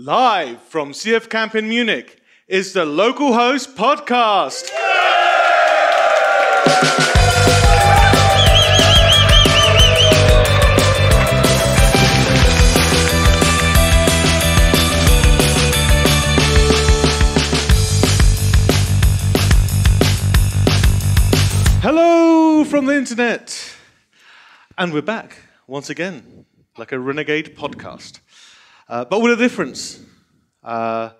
Live from CF Camp in Munich is the Local Host Podcast. Hello from the internet. And we're back once again, like a renegade podcast. Uh, but with a difference. Uh,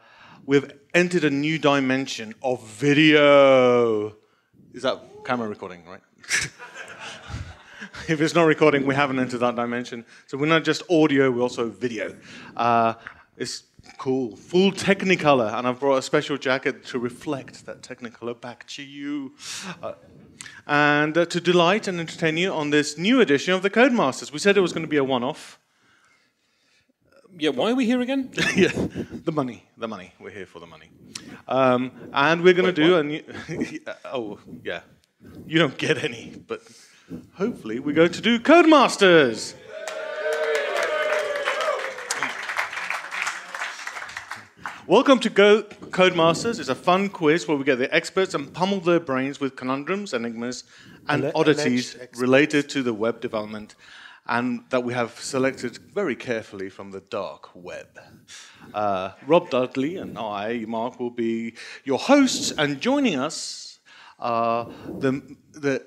we've entered a new dimension of video. Is that camera recording, right? if it's not recording, we haven't entered that dimension. So we're not just audio, we're also video. Uh, it's cool, full Technicolor, and I've brought a special jacket to reflect that Technicolor back to you. Uh, and uh, to delight and entertain you on this new edition of the Codemasters. We said it was going to be a one off. Yeah, why are we here again? yeah, the money, the money. We're here for the money. Um, and we're going to do what? a new. oh, yeah. You don't get any, but hopefully we're going to do Codemasters. Welcome to Go Codemasters. It's a fun quiz where we get the experts and pummel their brains with conundrums, enigmas, and Alle- oddities related to the web development, and that we have selected very carefully from the dark web. Uh, Rob Dudley and I, Mark, will be your hosts, and joining us are the, the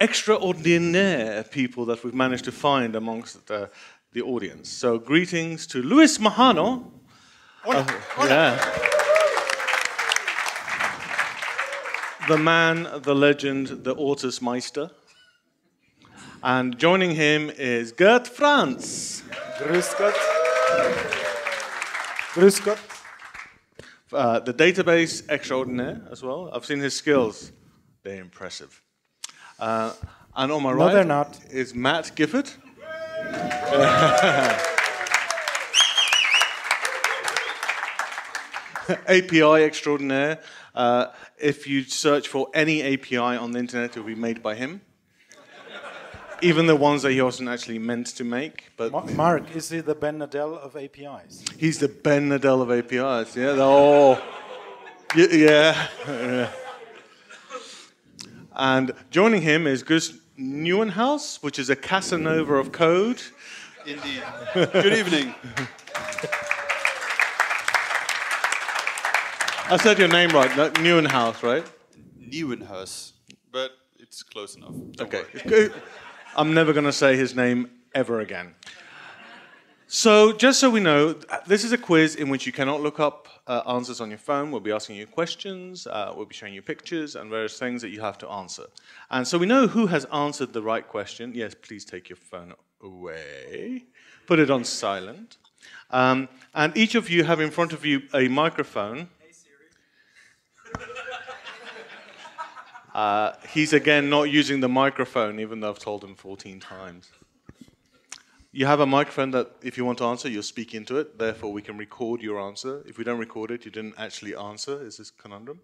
extraordinaire people that we've managed to find amongst the, the audience. So, greetings to Luis Majano. Uh, yeah. The man, the legend, the Ortusmeister. And joining him is Gert Franz, Grüß Gott. Grüß Gott. uh, the database extraordinaire as well. I've seen his skills, they're impressive. Uh, and on my No, right they're not. is Matt Gifford. API extraordinaire. Uh, if you search for any API on the internet, it will be made by him. Even the ones that he wasn't actually meant to make, but Ma- Mark, is he the Ben Nadel of APIs? He's the Ben Nadel of APIs. Yeah. the- Oh. Y- Yeah. yeah. And joining him is Gus Neuenhaus, which is a Casanova of code. Indeed. Good evening. I said your name right, no, Neuenhaus, right? Nieuwenhuis, but it's close enough. Don't Okay. I'm never going to say his name ever again. So, just so we know, this is a quiz in which you cannot look up uh, answers on your phone. We'll be asking you questions, uh, we'll be showing you pictures and various things that you have to answer. And so we know who has answered the right question. Yes, please take your phone away, put it on silent. Um, and each of you have in front of you a microphone. Uh, he's again not using the microphone, even though I've told him 14 times. You have a microphone that, if you want to answer, you'll speak into it. Therefore, we can record your answer. If we don't record it, you didn't actually answer. Is this conundrum?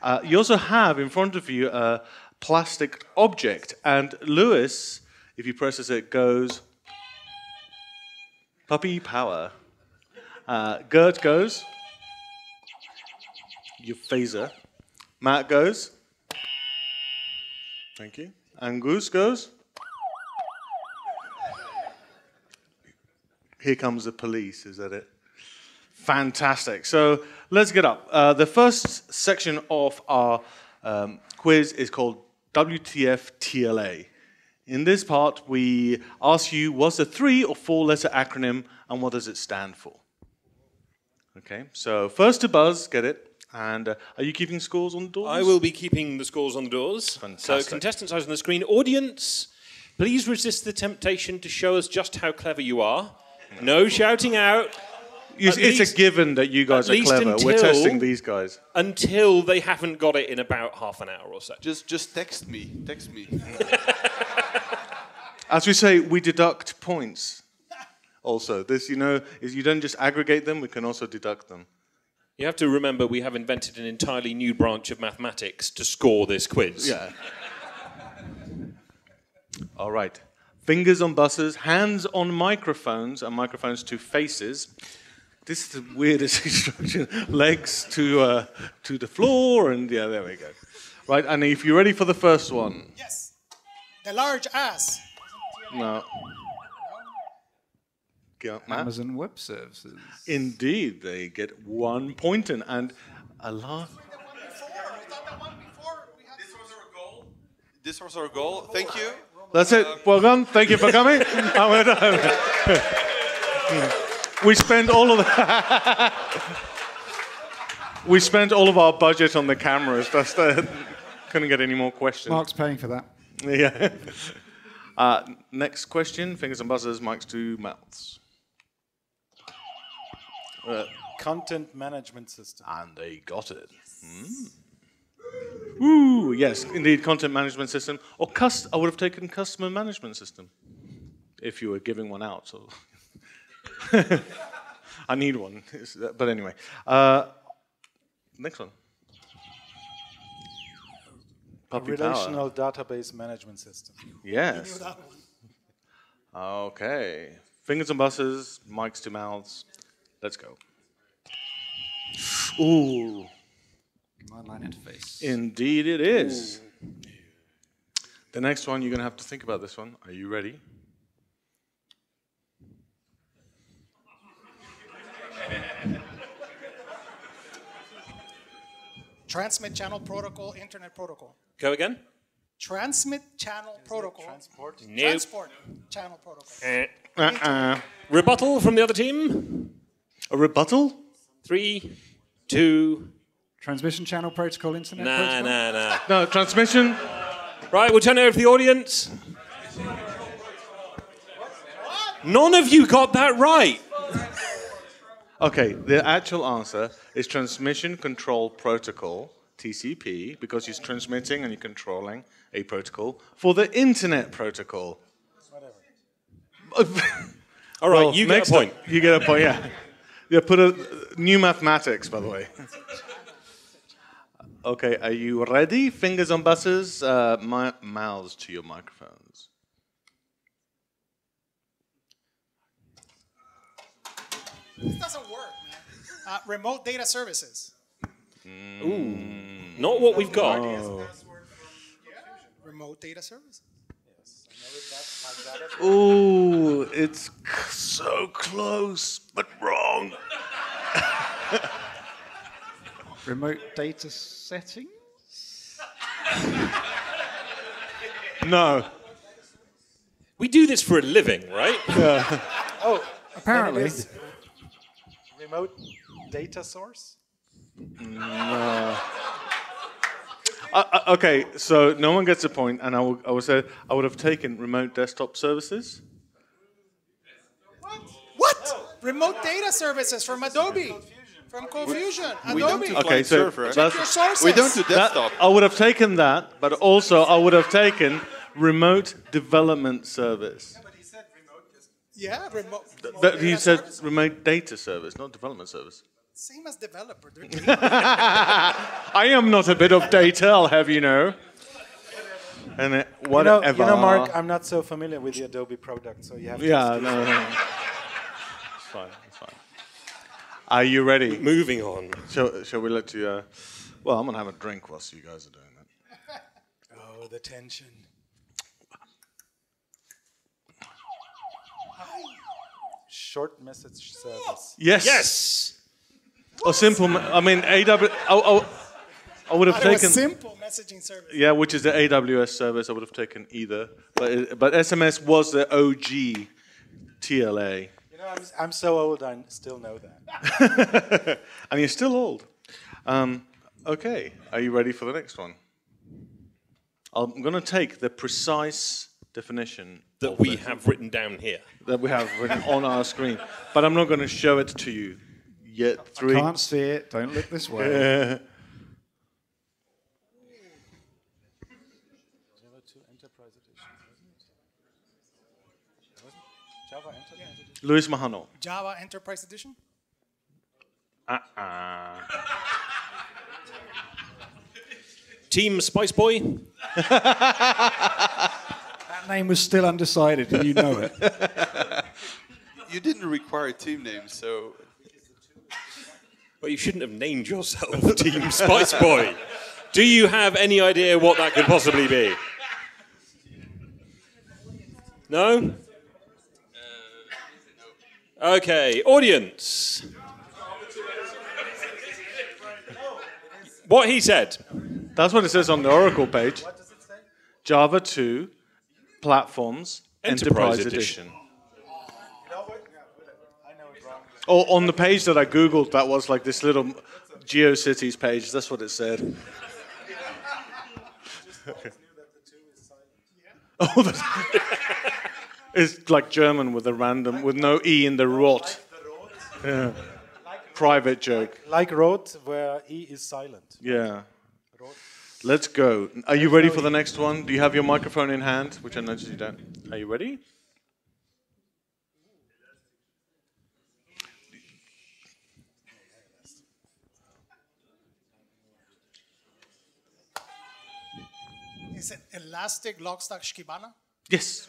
Uh, you also have in front of you a plastic object, and Lewis, if he presses it, goes puppy power. Uh, Gert goes your phaser. Matt goes. Thank you. And Goose goes. Here comes the police, is that it? Fantastic. So let's get up. Uh, the first section of our um, quiz is called WTF TLA. In this part, we ask you what's a three or four letter acronym and what does it stand for? Okay, so first to buzz, get it. And uh, are you keeping scores on the doors? I will be keeping the scores on the doors. Fantastic. So, contestants eyes on the screen. Audience, please resist the temptation to show us just how clever you are. No shouting out It's, it's least- a given that you guys are least clever. We're testing these guys. until they haven't got it in about half an hour or so. Just, just text me. Text me. As we say, we deduct points. Also, this you know is you don't just aggregate them; we can also deduct them. You have to remember we have invented an entirely new branch of mathematics to score this quiz. Yeah. All right. Fingers on buses, hands on microphones, and microphones to faces. This is the weirdest instruction. Legs to uh, to the floor, and yeah, there we go. Right, and if you're ready for the first one, Yes. The large ass. no. Go, Matt? Amazon Web Services. Indeed, they get one point in, and a lot. This was our goal. This was our goal. Thank you. That's it. Well done. Thank you for coming. And we're we spent all of the we spent all of our budget on the cameras. That's the, couldn't get any more questions. Mark's paying for that. Yeah. Uh, next question. Fingers and buzzers. Mics to mouths. Uh, Content management system. and they got it. Mm. Ooh, yes, indeed, content management system. Or cust- I would have taken customer management system if you were giving one out. So I need one. Uh, But anyway, uh, next one. Puppy power. Relational database management system. Yes. Okay. Fingers and buses, mics to mouths. Let's go. Ooh. Online interface. Indeed, it is. The next one, you're going to have to think about this one. Are you ready? Transmit channel protocol, internet protocol. Go again. Transmit channel protocol. Transport. Nope. Transport channel protocol. Eh. Uh-uh. Rebuttal from the other team. A rebuttal? Three, two. Transmission channel protocol, internet Nah, protocol. nah, nah. No, transmission? Right, we'll turn it over to the audience. None of you got that right. Okay, the actual answer is transmission control protocol, TCP, because you're transmitting and you're controlling a protocol for the internet protocol. All right, Well, you get a point. up- you get a point, yeah. Yeah, put a new mathematics, by the way. okay, are you ready? Fingers on buses, uh, mi- mouths to your microphones. This doesn't work, man. Uh, remote data services. Ooh. Not what we've got. Remote data services. Ooh, it's c- so close, but wrong. Remote data settings? No. We do this for a living, right? Oh apparently. Remote data source. Uh, Uh, uh, okay, so no one gets a point, and I will, I would say I would have taken remote desktop services. What? What? Remote data services from Adobe. From Confusion. We don't Adobe. do Okay, client so server. Check that's- your sources. We don't do That- desktop. I would have taken that, but also I would have taken remote development service. Yeah, remote. remote That, he said remote data service, not development service. Same as developer. They're I am not a bit of data, I'll have you know. And it, You know, whatever. you know, Mark, I'm not so familiar with the Adobe product, so you have to. yeah, no, no, no. It's fine, it's fine. Are you ready? Moving on. Shall, shall we let you? Uh, well, I'm gonna have a drink whilst you guys are doing that. Oh, the tension. Short message service. Yes. Yes. Or simple. ma- I mean, AW. Oh, oh, I would have It was taken. simple messaging service. Yeah, which is the AWS service. I would have taken either, but it, but SMS was the OG TLA, You know, I'm, I'm so old, I still know that. and you're still old. Um, okay, are you ready for the next one? I'm going to take the precise definition That we have written down here. that we have written on our screen, but I'm not going to show it to you yet. Three. Can't see it. Don't look this way. Java Luis Majano. Java Enterprise Edition. Uh-uh. Team Spice Boy. That name was still undecided, and you know it. You didn't require team names, so But you shouldn't have named yourself Team Spice Boy. Do you have any idea what that could possibly be? No? Okay, audience. What he said. That's what it says on the Oracle page. Java 2 platforms Enterprise Enterprise, Edition. Edition. Or on the page that I googled, that was like this little GeoCities page. That's what it said. oh, that's it's like German with a random, with no e in the rot. Yeah. Private joke. Like Rot, where E is silent. Yeah. Let's go. Are you ready for the next one? Do you have your microphone in hand? Which I noticed you don't. Are you ready? Is it elastic lockstock shikibana? Yes.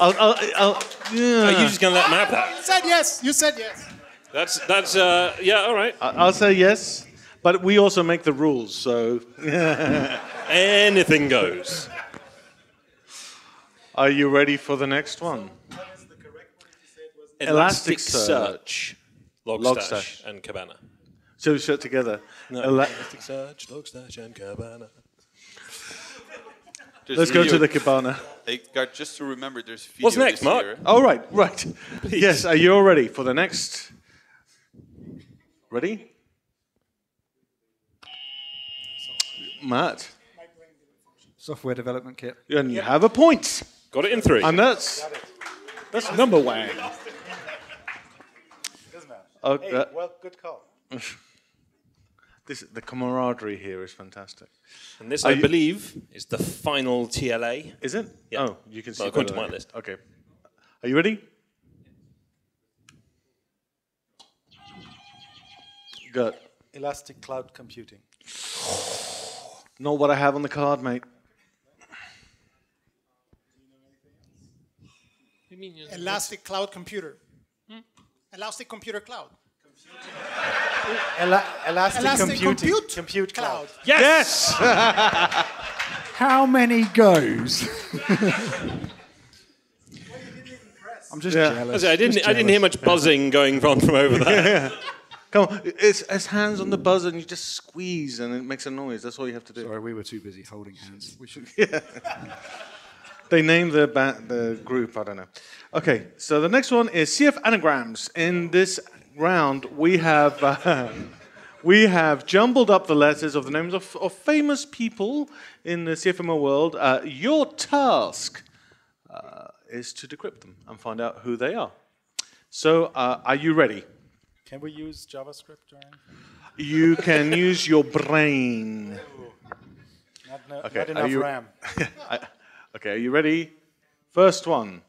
I'll, I'll, I'll, yeah. Are you just going to let him have that? You said yes. You said yes. That's, that's uh, yeah, all right. I'll say yes, but we also make the rules, so. Anything goes. Are you ready for the next one? Elastic Elasticsearch. Search, Logstash, Logstash. and Cabana. So we shut together. No, Ela- Elasticsearch, Logstash, and Cabana. There's Let's go to the cabana. Hey, guys, just to remember, there's video What's next, this Mark? year. All right, right. Yes, are you all ready for the next? Ready? Matt, Software development kit. and you have a point. Got it in three. And that's that's number one. Doesn't matter. Oh, Hey, that- well, good call. this, the camaraderie here is fantastic. and this, Are I believe, is the final TLA. Is it? Yeah. Oh, you can see. Well, according to my list. Okay. Are you ready? Good. Elastic cloud computing. Not what I have on the card, mate. Elastic cloud computer. Hmm? Elastic computer cloud. Ela- elastic, Elastic computing. compute, compute cloud. Yes! How many goes? I'm just Yeah. jealous. I didn't, Just I didn't hear much buzzing going on from over there. Come on, it's, it's hands on the buzzer and you just squeeze and it makes a noise. That's all you have to do. Sorry, we were too busy holding hands. We should. They named the ba- the group. I don't know. Okay, so the next one is CF anagrams. In this round, we have uh, we have jumbled up the letters of the names of, of famous people in the CFML world. Uh, your task uh, is to decrypt them and find out who they are. So, uh, are you ready? Can we use JavaScript or anything? You can use your brain. Not, no, Okay, not enough you- RAM. Okay, are you ready? First one,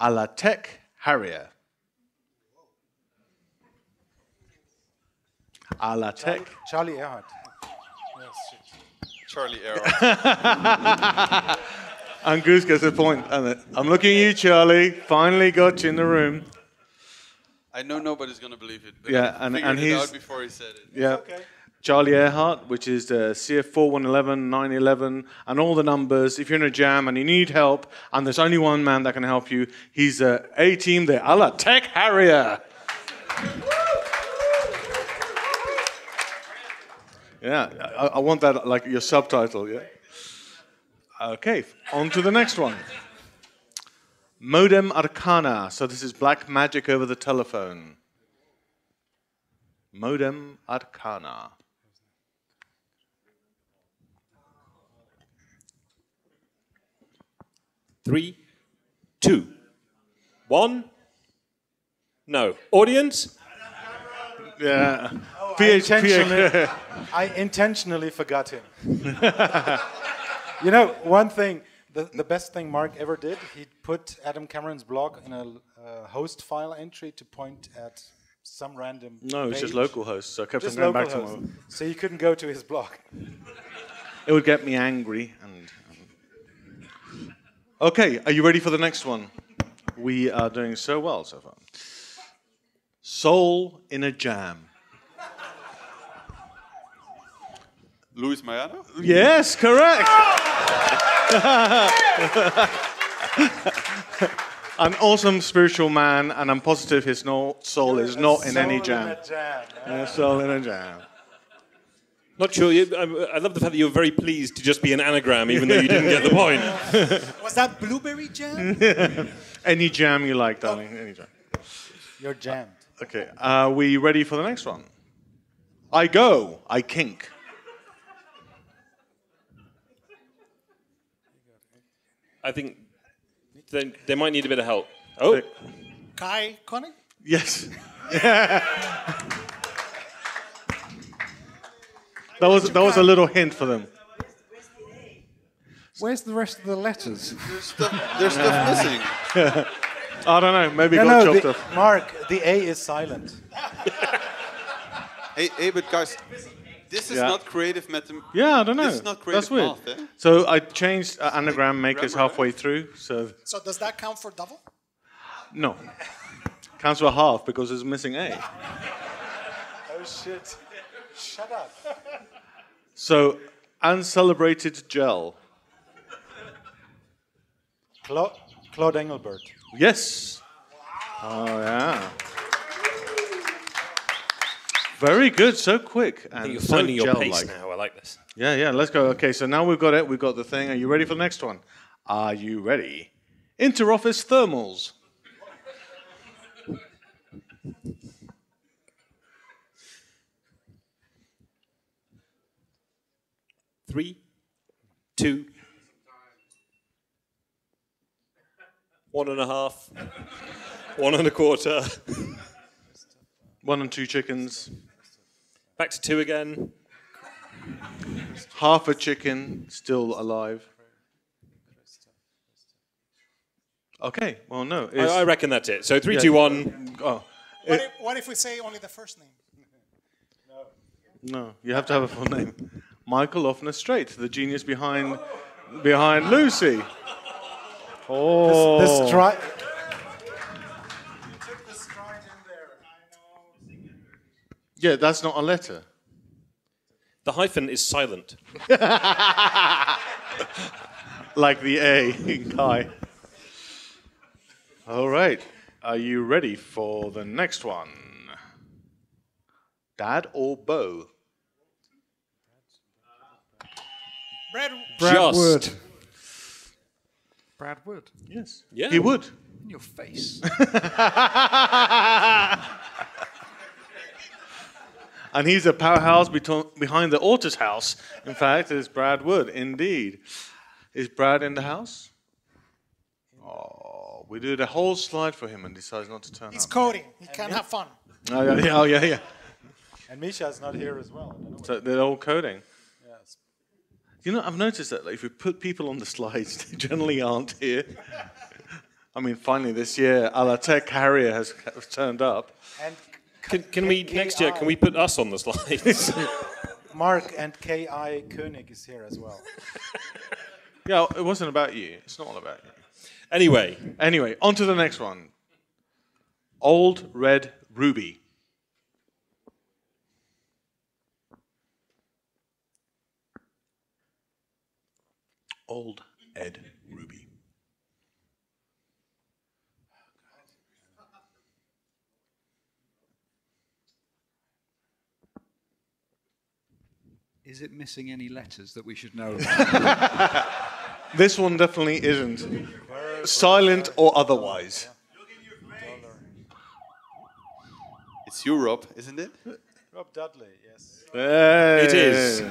Alatech Harrier. Alatech. Charlie Arehart. Oh, Charlie Arehart. And Goose gets a point. I'm looking at you, Charlie. Finally got you in the room. I know nobody's gonna believe it. But Yeah, and- and it he's- out before he said it. Yeah. Okay. Charlie Arehart, which is the CF4111, 911, and all the numbers. If you're in a jam and you need help, and there's only one man that can help you, he's uh, a A team, the Alatech Harrier. Yeah, I, I want that like your subtitle, yeah? Okay, on to the next one. Modem Arcana. So this is black magic over the telephone. Modem Arcana. Three, two, one. No. Audience? Yeah. I intentionally, I intentionally forgot him. you know, one thing, the, the best thing Mark ever did, he put Adam Cameron's blog in a uh, host file entry to point at some random. No, it's just local hosts, so I kept Just on going local back to host. So you couldn't go to his blog. It would get me angry. And, okay, are you ready for the next one? We are doing so well so far. Soul in a jam. Luis Majano? Yes, correct. Oh! An awesome spiritual man, and I'm positive his no- soul is not in any Soul jam. a jam. Yeah, soul in a jam. Not sure. You, I, I love the fact that you were very pleased to just be an anagram, even though you didn't get the point. Was that blueberry jam? Any jam you like, darling. Any jam. Your jam. jammed. Okay. Are we ready for the next one? I go. I kink. I think they, they might need a bit of help. Oh, Kai Koenig? Yes. that was that was a little hint for them. Where's the rest of the letters? There's stuff, there's stuff missing. I don't know. Maybe No, got no, chopped the, off. Mark, the A is silent. Hey, hey, but guys, this is Yeah. not creative mathematics. Yeah, I don't know. This is not creative That's weird. math, eh? So I changed uh, anagram makers Grammar, halfway through. So So does that count for double? no, counts for half because it's missing A. Oh shit. Shut up. So uncelebrated gel. Cla- Claude Englebert. Yes. Oh yeah. Very good. So quick and you're so finding your gel-like. pace now. I like this. Yeah, yeah. Let's go. Okay, so now we've got it. We've got the thing. Are you ready for the next one? Are you ready? Interoffice thermals. Three, two, one and a half, one and a quarter, One and two chickens. back to two again. Half a chicken still alive. Okay. Well, no. I, I reckon that's it. So three, Yeah. two, one. oh, What if, what if we say only the first name? no. You have to have a full name. Michael Offner-Streit, the genius behind behind Lucee. Oh. The stride. yeah, that's not a letter. The hyphen is silent. like the A in Kai. All right. Are you ready for the next one? Dad or Bo? Brad, Brad Just. Wood. Brad Wood. Yes. Yeah. He would. In your face. And he's a powerhouse beto- behind the Ortus house. In fact, is Brad Wood, indeed. Is Brad in the house? Oh, we did a whole slide for him and decides not to turn he's up. coding. He can't have fun. Oh, yeah, yeah, oh, yeah, yeah. And Misha's not here as well. I don't know So they're all coding. Yes. You know, I've noticed that like, if we put people on the slides, they generally aren't here. I mean, finally this year, Alatech Harrier has, has turned up. And Can, can we next year? Can we put us on the slides? Mark and K.I. Koenig is here as well. Yeah, it wasn't about you. It's not all about you. anyway, Anyway, on to the next one. Old Red Ruby. Old Ed Ruby. Is it missing any letters that we should know about? This one definitely isn't. Silent or otherwise. It's Europe, isn't it? Rob Dudley, yes. it is.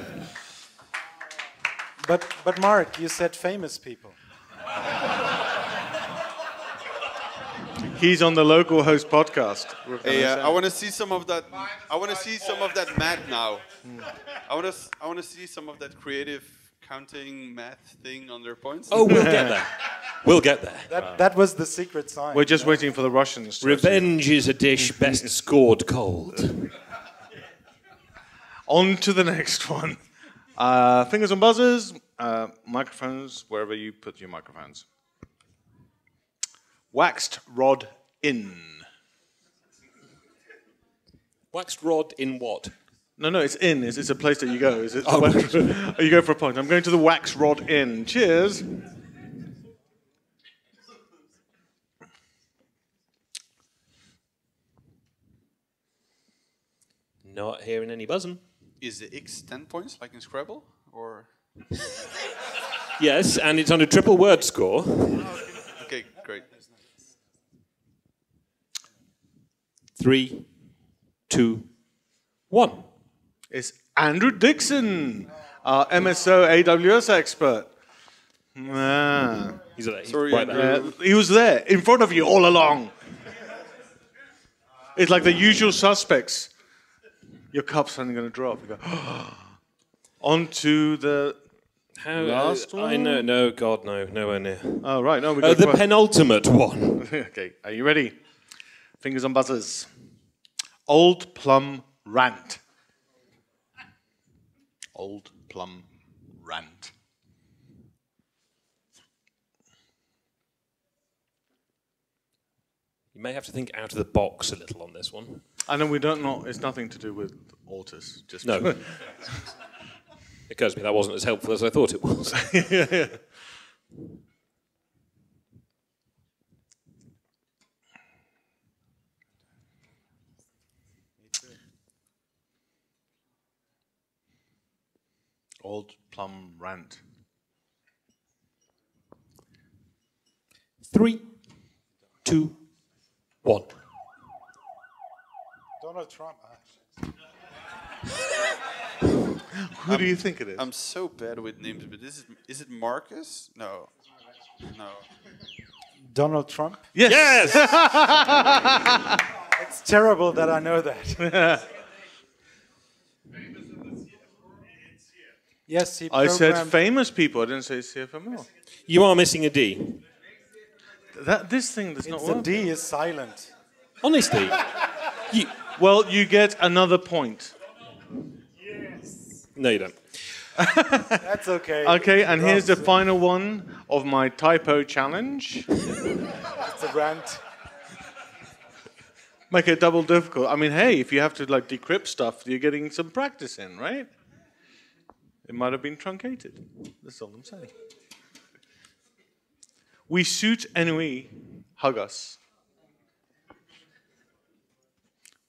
But but Mark, you said famous people. He's on the local host podcast. we're Hey, uh. I want to see some of that. I want to see some of that math now. I want to. I want to see some of that creative counting math thing on their points. Oh, we'll get there. We'll get there. That that was the secret sign. We're just waiting for the Russians. to Revenge is a dish best scored cold. On to the next one. Uh, fingers on buzzers, uh, microphones, wherever you put your microphones. Waxed rod in. Waxed rod in what? No, no, it's in. It's, it's a place that you go. Is it? Oh, you go for a point. I'm going to the Wax Rod Inn. Cheers. Not hearing any buzzing. Is the X 10 points like in Scrabble? Or. Yes, and it's on a triple word score. Okay, great. Three, two, one. It's Andrew Dixon, our MSO AWS expert. Ah. He's, he's Sorry, right there. Andrew. Uh, he was there in front of you all along. It's like the usual suspects. Your cup's suddenly going to drop. You go, on to the. How, Last I one? know, no, God, no, nowhere near. Oh, right. No, we Uh, got the quite- penultimate one. okay, are you ready? Fingers on buzzers. Old Plum Rant. Old Plum Rant. You may have to think out of the box a little on this one. I know we don't know, it's nothing to do with autos. Just No. it occurs to me that wasn't as helpful as I thought it was. Old Plum Rant. Three, two, one. Donald Trump. ah, Who do you think it is? I'm so bad with names, but this is. Is it Marcus? No. No. Donald Trump. yes! Yes! It's terrible that I know that. yes, he I said programmed- famous people, I didn't say CFML. you are missing a D. That, this thing does not It's the work. D is silent. Honestly. you, Well, you get another point. Yes. no, you don't. That's okay. Okay, and here's the final one of my typo challenge. It's a rant. Make it double difficult. I mean, hey, if you have to like decrypt stuff, you're getting some practice in, right? It might have been truncated. That's all I'm saying. We suit ennui, hug us.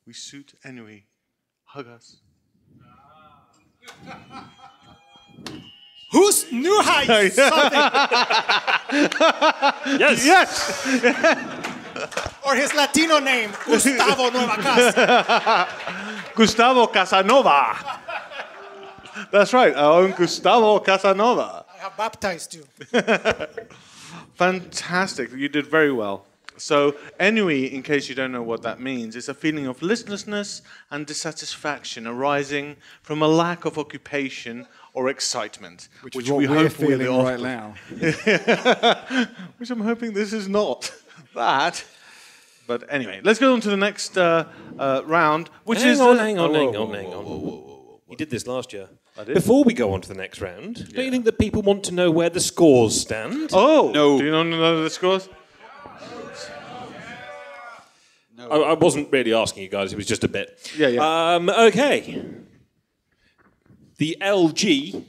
We suit ennui, hug us. Who's new heights? Yes! Yes! or his Latino name, Gustavo Nueva Casa. Gustavo Casanova. That's right, our own Gustavo Casanova. I have baptized you. Fantastic. You did very well. So, ennui, in case you don't know what that means, is a feeling of listlessness and dissatisfaction arising from a lack of occupation or excitement, Which, which is what we we're hope feeling will right now. which I'm hoping this is not that. But anyway, let's go on to the next uh, uh, round, which hang is on, the- hang on, Oh, hang on, whoa, hang on. You did this last year. did? Before we go on to the next round, don't you think that people want to know where the scores stand? Oh, No. Do you know know the scores? I, I wasn't really asking you guys, it was just a bit. Yeah, yeah. Um, okay. The LG.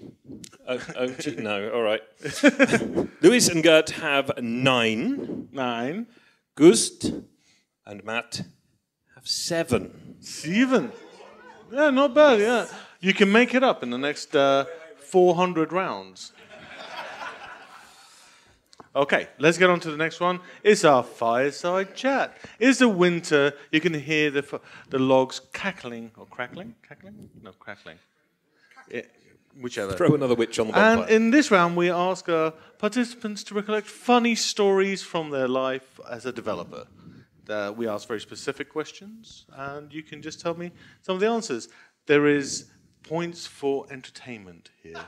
Oh, OG, no, all right. Lewis and Gert have nine. Nine. Gust and Matt have seven. Seven. Yeah, not bad. Yeah, you can make it up in the next uh, 400 rounds. Okay, let's get on to the next one. It's our fireside chat. It's the winter. You can hear the the logs cackling or crackling, cackling, no crackling, Yeah, whichever. Throw another witch on the And in this round, we ask our participants to recollect funny stories from their life as a developer. Uh, we ask very specific questions, and you can just tell me some of the answers. There is points for entertainment here.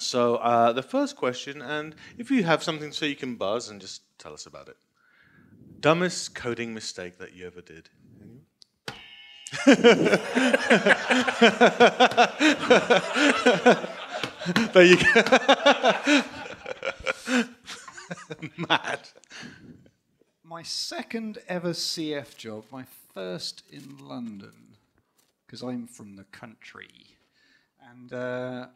So uh, the first question, and if you have something so you can buzz and just tell us about it. Dumbest coding mistake that you ever did. there you go. Mad. My second ever CF job, my first in London because I'm from the country, and uh,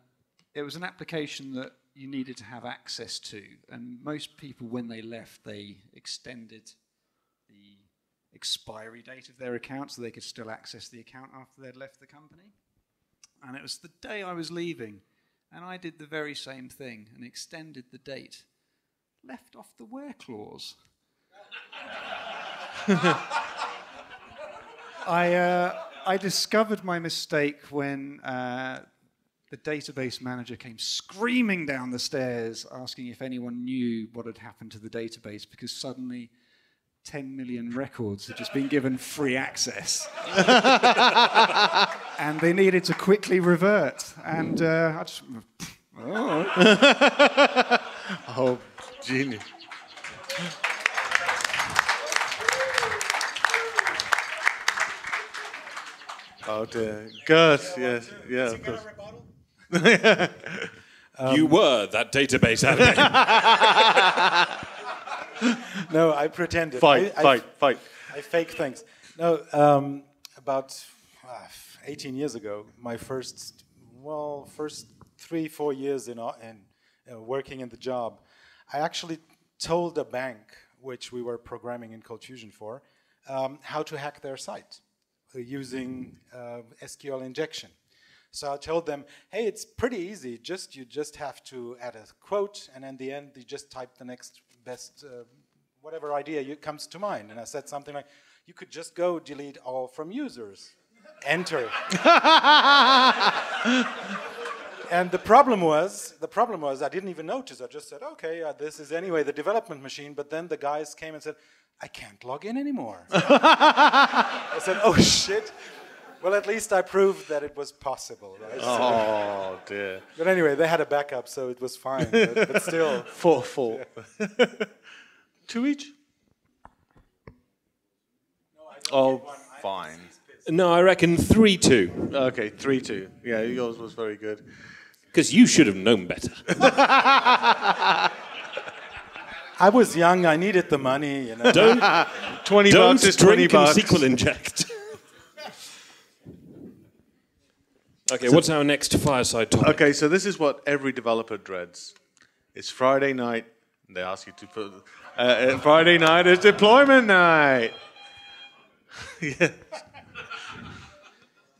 it was an application that you needed to have access to, and most people, when they left, they extended the expiry date of their account so they could still access the account after they'd left the company. And it was the day I was leaving, and I did the very same thing and extended the date. Left off the where clause. I, uh, I discovered my mistake when uh, the database manager came screaming down the stairs asking if anyone knew what had happened to the database because suddenly 10 million records had just been given free access. and they needed to quickly revert. And uh, I just. Oh. Oh, genius. Oh dear. Good. Yes. Yeah. Of course. you were that database admin. No, I pretended. Fight. I, I- fight. Fight. I fake things. No, um, about uh, 18 years ago, my first, well, first three, four years in, in uh, working in the job, I actually told a bank, which we were programming in Cold Fusion for, um, how to hack their site uh, using uh, SQL injection. So I told them, hey, it's pretty easy. Just you just have to add a quote, and in the end, you just type the next best, uh, whatever idea you, comes to mind. And I said something like, you could just go delete all from users, enter. and the problem was, the problem was, I didn't even notice. I just said, okay, uh, this is anyway the development machine. But then the guys came and said, I can't log in anymore. I said, oh shit. Well, at least I proved that it was possible, right? So- Oh dear. but anyway, they had a backup, so it was fine. But, but still, Four. Four. Two each. Oh, fine. no, I reckon 3 2. Okay, three two. Yeah, yours was very good. Because you should have known better. I was young. I needed the money. You know. Don't, Twenty don't bucks is twenty drink and bucks. sequel inject. Okay, what's our next fireside topic? Okay, so this is what every developer dreads. It's Friday night. And they ask you to put. Uh, uh, Friday night is deployment night. yeah.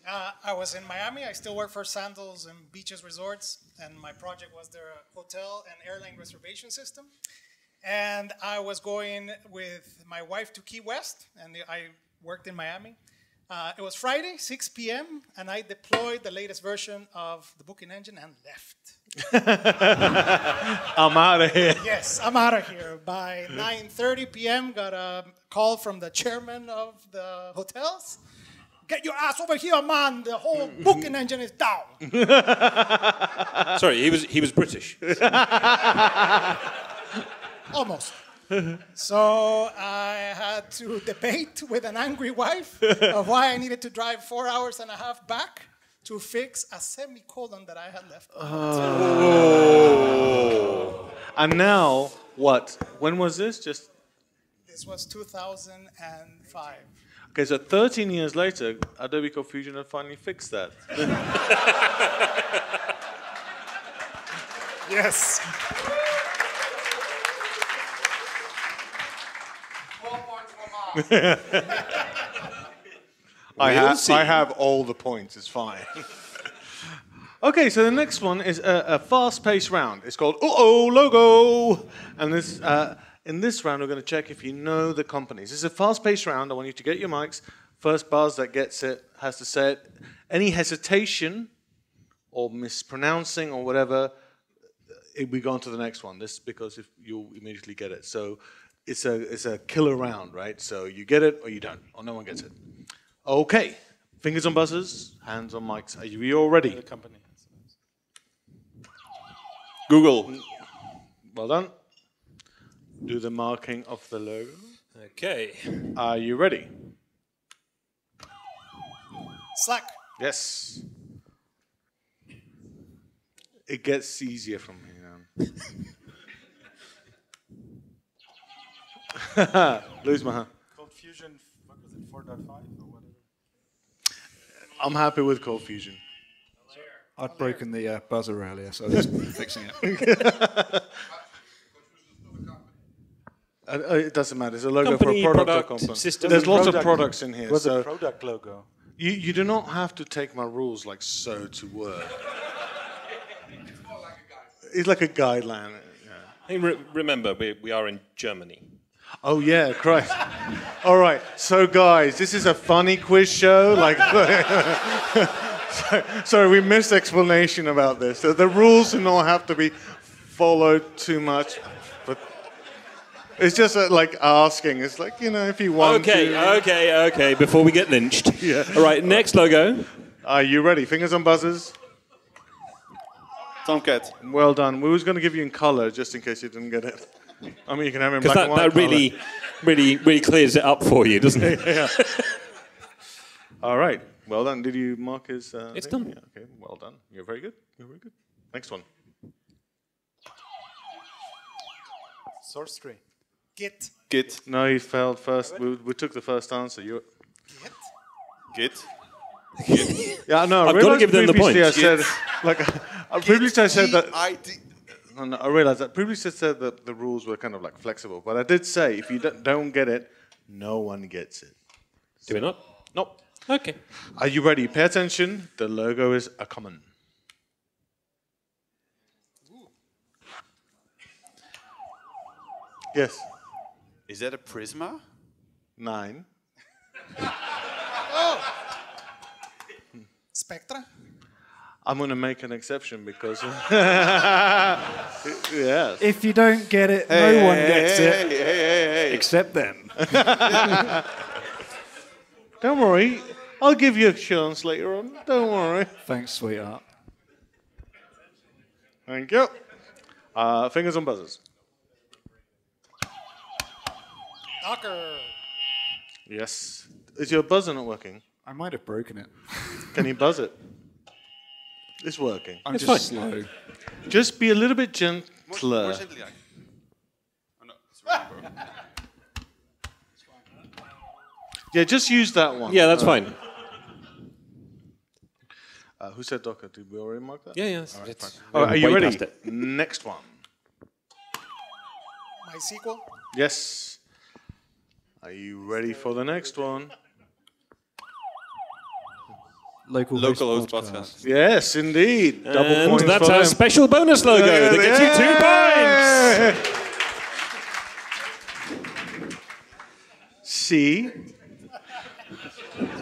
Uh, I was in Miami. I still work for Sandals and Beaches Resorts, and my project was their hotel and airline reservation system. And I was going with my wife to Key West, and I worked in Miami. Uh, it was Friday, 6 p.m., and I deployed the latest version of the booking engine and left. I'm out of here. Yes, I'm out of here. By 9:30 p.m., got a call from the chairman of the hotels. Get your ass over here, man! The whole booking engine is down. Sorry, he was, he was British. Almost. So I had to debate with an angry wife of why I needed to drive four hours and a half back to fix a semicolon that I had left. Oh. And now, what? When was this? Just This was 2005. okay. So 13 years later, Adobe Code Fusion had finally fixed that. Yes. I see. I have all the points. It's fine. okay, so the next one is a, a fast-paced round. It's called Uh Oh Logo, and this uh, in this round we're going to check if you know the companies. This is a fast-paced round. I want you to get your mics. First buzz that gets it has to say it. Any hesitation or mispronouncing or whatever, we go on to the next one. This because if you'll immediately get it. So it's a it's a killer round, right? So you get it or you don't, or no one gets it. Okay, fingers on buzzers, hands on mics. Are you all ready? The company. Google. Well done. Do the marking of the logo. Okay. Are you ready? Slack. Yes. It gets easier from here on. Lose my hand. Cold Fusion. What was it? 4.5 or whatever. I'm happy with Cold Fusion. I'd broken the uh, buzzer earlier, so I'm just fixing it. Uh, uh, it doesn't matter. It's a logo Company, for a product, or product, company. system. There's lots of products in here. was so a product logo. you, you do not have to take my rules like so to word. It's like a guideline. Yeah. Hey, re- remember, we, we are in Germany. Oh yeah, Christ. All right, so guys, this is a funny quiz show. Like, sorry, we missed explanation about this. The, the rules do not have to be followed too much, but it's just uh, like asking. It's like you know, if you want Okay, to. okay, okay. Before we get lynched. Yeah. All right, next logo. Are you ready? Fingers on buzzers. Tomcat. Well done. We was going to give you in color just in case you didn't get it. I mean, you can have him in Because black that, and white. that really, really, really clears it up for you, doesn't it? colour. All right. Well done. Did you mark his? Uh, It's thing? done. Yeah, okay. Well done. You're very good. You're very good. Next one. Source tree. Git. Git. No, you failed first. We, we took the first answer. You. Git. Git. Yeah, no. I I've gotta give them the previously point. I said, like, I previously I said that. G-I-D. No, no, I realized that previously I said that the rules were kind of like flexible, but I did say if you don't- don't get it, no one gets it. Do we not? Nope. Okay. Are you ready? Pay attention. The logo is a common. Yes. Is that a Prisma? Nine. Oh! Spectra. I'm going to make an exception because. yes. if you don't get it, no one gets hey, it Hey, hey, hey, hey. except them. Don't worry. I'll give you a chance later on. Don't worry. Thanks, sweetheart. Thank you. Uh, fingers on buzzers. Docker. Yes. Is your buzzer not working? I might have broken it. Can you buzz it? It's working. I'm It's just fine. slow. Just be a little bit gentler. more gently. like. Oh, no. It's really broken. Yeah, just use that one. Yeah, that's fine. Uh, who said Docker? Did we already mark that? Yeah, yeah. It's, it's, All right, are you ready? it. Next one. MySQL. Yes. Are you ready for the next one? Local, Local host host podcast. Yes, indeed. Double And that's for our them. special bonus logo Yeah, that gets you two points. See?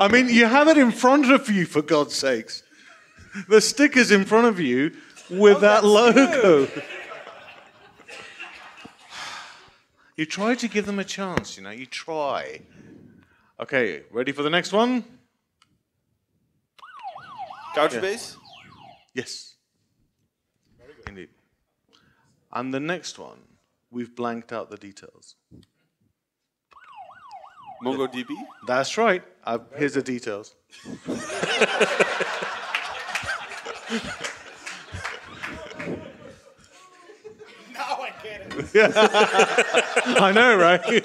I mean, you have it in front of you, for God's sakes. The sticker's in front of you with oh, that logo. You try to give them a chance, you know, you try. Okay, ready for the next one? Couchbase? Yes. Indeed. And the next one, we've blanked out the details. MongoDB? That's right. i here's the details. Now I get it. I know, right?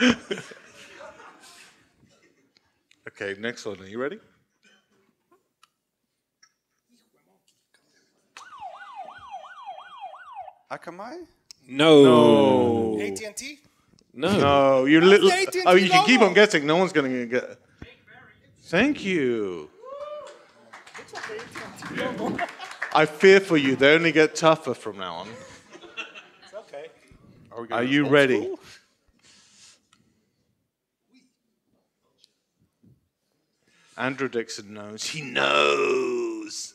okay, next one. Are you ready? Akamai? No. AT&T. No. No, you little. the AT&T Oh, you can keep logo. on guessing. No one's going to get. Thank you. I fear for you. They only get tougher from now on. It's okay. Are, we Are you ready? school? Andrew Dixon knows. He knows.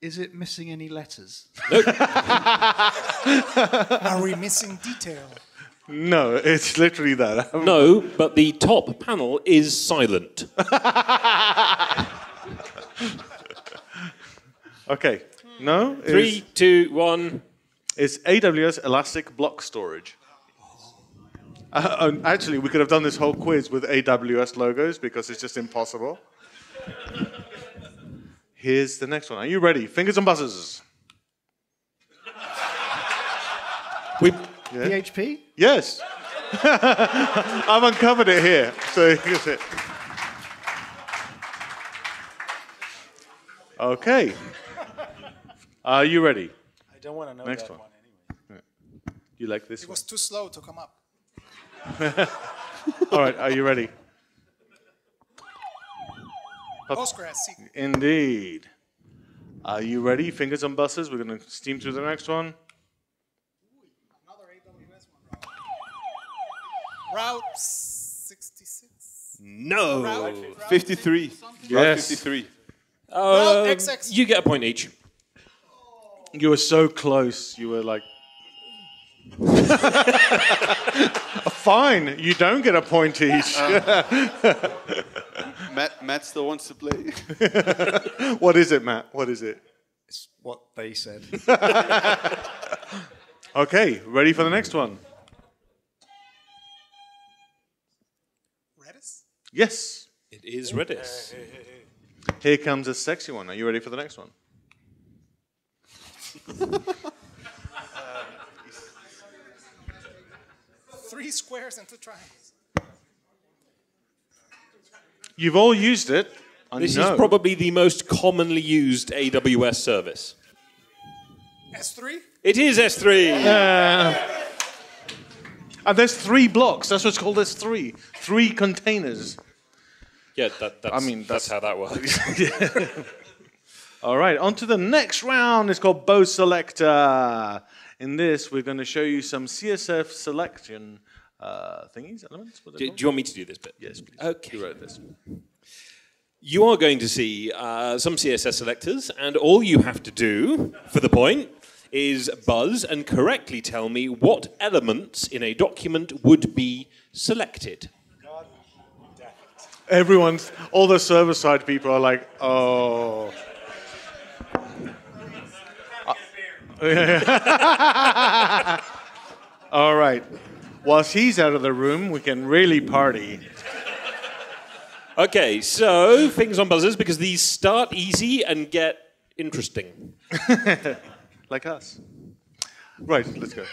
Is it missing any letters? Are we missing detail? No, it's literally that. No, but the top panel is silent. Okay. No? Three, two, one. It's, it's AWS Elastic Block Storage. Uh, actually, we could have done this whole quiz with AWS logos because it's just impossible. Here's the next one. Are you ready? Fingers and buzzers. We, PHP? Yes. I've uncovered it here. So here's it. Okay. Are you ready? I don't want to know Next that one. one, anyway. You like this It one? was too slow to come up. All right. Are you ready? Postgres SQL. Indeed. Are you ready? Fingers on buses. We're going to steam through the next one. Another AWS one. Route 66. No. Route, route 53. Route Yes. 53. Route Um, XX. you get a point each. You were so close. You were like. Fine. You don't get a point each. Matt, Matt still wants to play. what is it, Matt? What is it? It's what they said. Okay. Ready for the next one? Redis? Yes. It is Redis. Here comes a sexy one. Are you ready for the next one? Three squares and two triangles. You've all used it. I This know. is probably the most commonly used AWS service. S3? It is S3. Uh, and there's three blocks. That's what's called S3. Three containers. Yeah, that, that's, I mean, that's, that's- how that works. All right, on to the next round. It's called Bow Selector. In this, we're going to show you some CSS selection uh, thingies, elements. What are they do, do you want me to do this bit? Yes, please. Okay. You wrote this. You are going to see uh, some CSS selectors, and all you have to do for the point is buzz and correctly tell me what elements in a document would be selected. Everyone's, all the server side people are like, oh. All right. Whilst he's out of the room, we can really party. Okay, so things on buzzers because these start easy and get interesting. Like us. Right, let's go.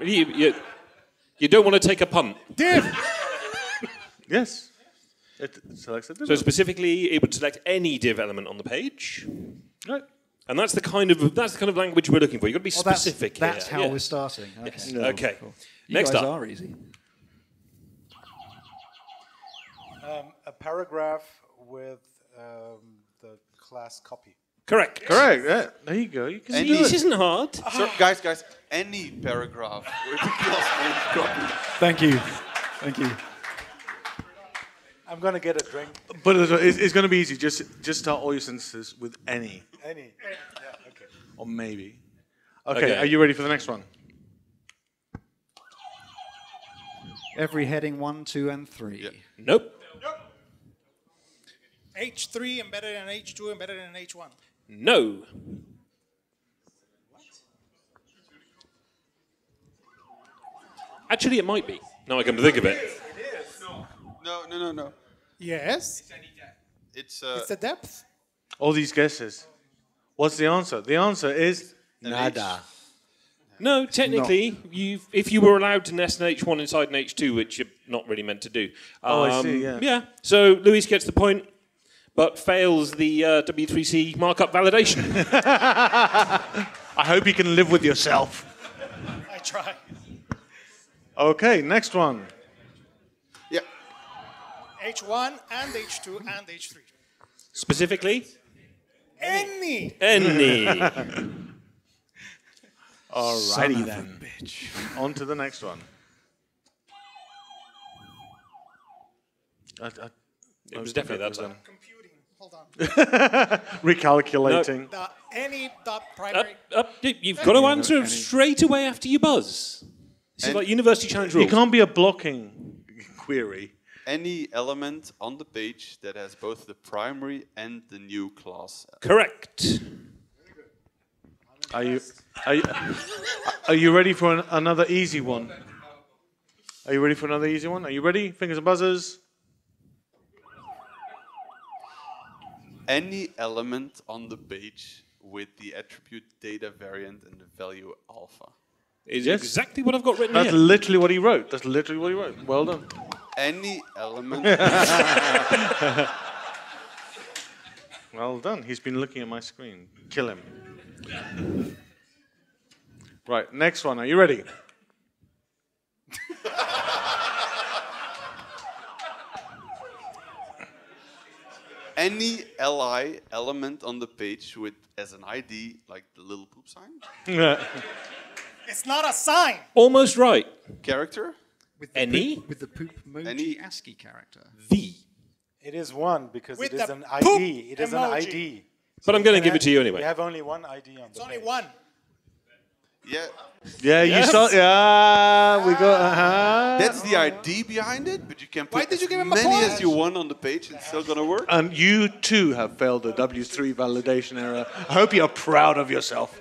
You, you, you don't want to take a punt. Div! Yes. It selects it. So specifically, it would select any div element on the page, right. And that's the kind of that's the kind of language we're looking for. You've got to be Well, specific. that's here. how Yeah. we're starting. Okay. Yes. Okay. You Next guys up. are easy. Um, a paragraph with um, the class copy. Correct. Correct. Yeah. There you go. You can Any- do This it. isn't hard. So, guys, guys, any paragraph with the class copy. Thank you. Thank you. I'm going to get a drink. But it's, it's- it's going to be easy. Just just start all your sentences with any Any. Yeah, okay. or maybe. Okay. Okay. Are you ready for the next one? Every heading one, two, and three. Nope. Nope. H3 embedded in H2 embedded in H1. No. What? Actually, it might be. Now I come to think of it. It is. No, no, no, no. Yes. It's uh, It's the depth. All these guesses. What's the answer? The answer is nada. No, technically, you if you were allowed to nest an H1 inside an H2, which you're not really meant to do. Oh, I Um, see, yeah. Yeah. So Luis gets the point, but fails the uh, W3C markup validation. I hope you can live with yourself. I try. Okay, next one. yeah. H1 and H2 and H3. Specifically, Any. any. Alrighty then. On to the next one. I, I, it was definitely that time. Computing. Hold on. recalculating. The any dot Up, primary. up, you- you've got to answer straight away after you buzz. This is like university challenge It rules. can't be a blocking query. Any element on the page that has both the primary and the new class. Correct. Are you, are you, are you ready for an, another easy one? Are you ready for another easy one? Are you ready? Fingers and buzzers. Any element on the page with the attribute data variant and the value alpha. Is Yes. exactly what I've got written That's here. literally what he wrote. That's literally what he wrote. Well done. Any element. Well done. He's been looking at my screen. Kill him. Right, next one. Are you ready? any li element on the page with as an ID, like the little poop sign, It's not a sign. Almost right. character, With the Any? poop, with the poop emoji Any- ASCII character. The. It is one because With it is an poop ID. It is an emoji. ID. But I'm going to And give it to you anyway. We have only one ID on It's the only page. one. yeah, yeah, you saw. Yeah, we got. Uh-huh. that's the ID behind it. But you can put Why did you as give him a many as you want on the page, it's still gonna work. And you too have failed the W3 validation error. I hope you're proud of yourself.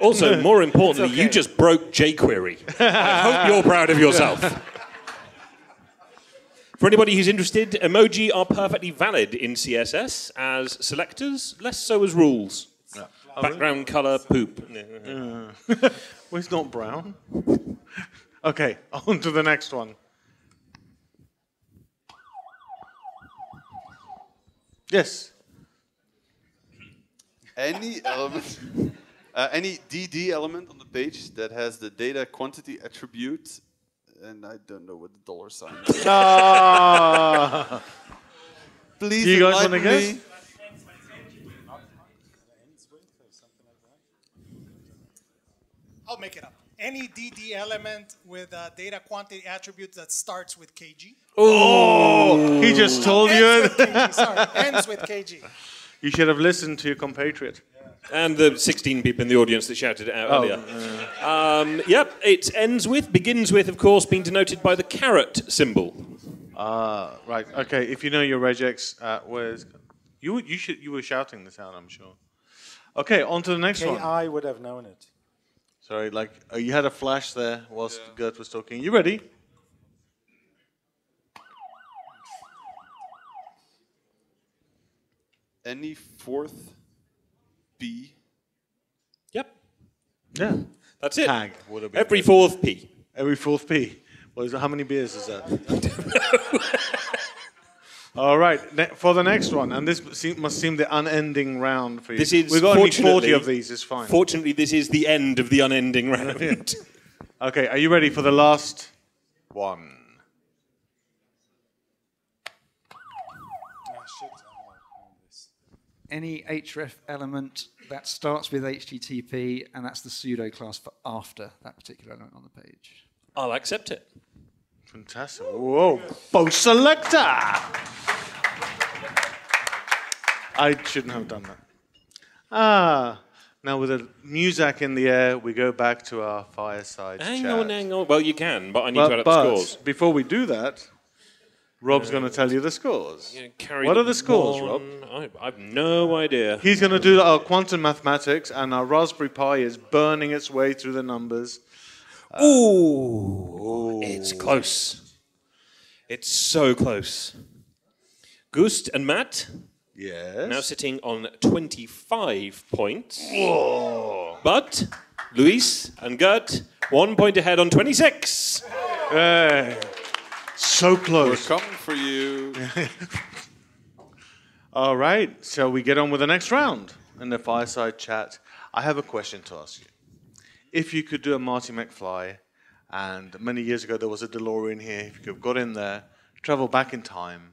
Also, more importantly, you just broke jQuery. I hope you're proud of yourself. For anybody who's interested, emoji are perfectly valid in CSS as selectors, less so as rules. Oh, Background color, poop. Well, it's not brown. Okay, on to the next one. Yes. any element, uh, any DD element on the page that has the data quantity attribute, and I don't know what the dollar sign is. Ah. Please You guys enlighten wanna guess? I'll make it up. Any DD element with a data quantity attribute that starts with kg. oh, he just told Ends you. with kg, sorry. Ends with kg. You should have listened to your compatriot. And the 16 people in the audience that shouted it out Oh, earlier. Um, yep, it ends with, begins with, of course, being denoted by the carrot symbol. Ah, right. Okay. If you know your regex, uh, where's you? You should. You were shouting this out. I'm sure. Okay. On to the next one. I would have known it. Sorry. Like uh, you had a flash there whilst Gert was talking. You ready? Any fourth B Yep, Yeah. that's it. Tag would have been Every good. fourth P. Every fourth P. Well, is how many beers is that? All right, ne- for the next one, and this se- must seem the unending round for you. This is We've got only 40 of these, it's fine. Fortunately, this is the end of the unending round. Okay, are you ready for the last one? Ah, shit. I would have known this. Any href element that starts with HTTP, and that's the pseudo class for after that particular element on the page. I'll accept it. Fantastic. Whoa, both selector! I shouldn't have done that. Ah, now with the music in the air, we go back to our fireside Hang chat. on, hang on. Well, you can, but I need But, to add up the scores. before we do that, Rob's going to tell you the scores. Carry What are the scores. Rob? I, I've no idea. He's going to do our quantum mathematics, and our Raspberry Pi is burning its way through the numbers. Uh, ooh, it's close. It's so close. Gust and Matt Yes. now sitting on 25 points. Whoa. But Luis and Gert, one point ahead on 26. Hey. So close. We're close. coming for you. All right, so we get on with the next round in the fireside chat. I have a question to ask you. If you could do a Marty McFly, and many years ago there was a DeLorean here, if you could have got in there, travel back in time,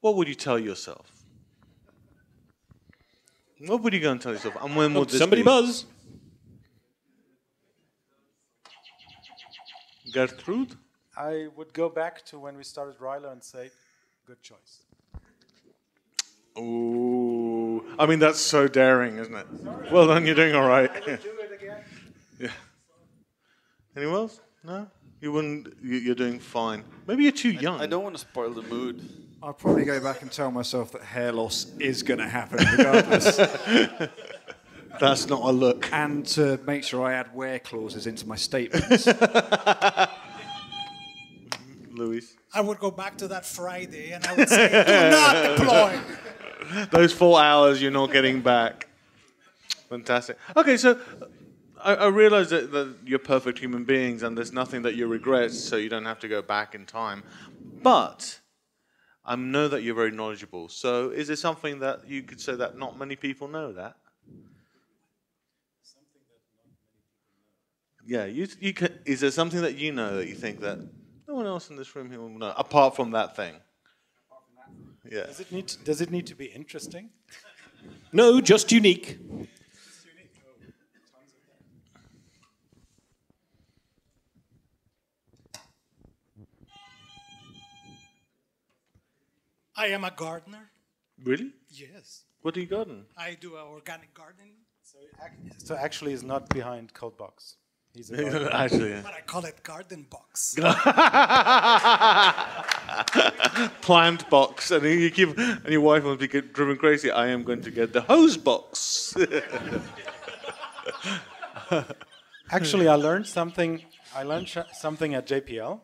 what would you tell yourself? What would you go and tell yourself? And when would this Somebody be? buzz. Gertrude? I would go back to when we started Railo and say, good choice. Ooh, I mean that's so daring, isn't it? Well done, you're doing all right. Do it again. yeah. Anyone else? No, you wouldn't. you- You're doing fine. Maybe you're too young. I don't want to spoil the mood. I'll probably go back and tell myself that hair loss is going to happen regardless, That's not a look. and to make sure I add where clauses into my statements. Luis. I would go back to that Friday and I would say, do not deploy. those four hours you're not getting back. Fantastic. Okay, so uh, I, I realize that, that you're perfect human beings and there's nothing that you regret, so you don't have to go back in time. But I know that you're very knowledgeable. So is there something that you could say that not many people know that? Yeah, you, you can, is there something that you know that you think that no one else in this room here will know, apart from that thing? Yeah. Does it need to, does it need to be interesting? No, just unique. I am a gardener. Really? Yes. What do you garden? I do uh, organic gardening, So actually, it's not behind ColdBox. He's a gardener. Actually, yeah. but I call it garden box. plant box, and you keep, and your wife must be get driven crazy. I am going to get the hose box. Actually, I learned something. I learned sh- something at JPL.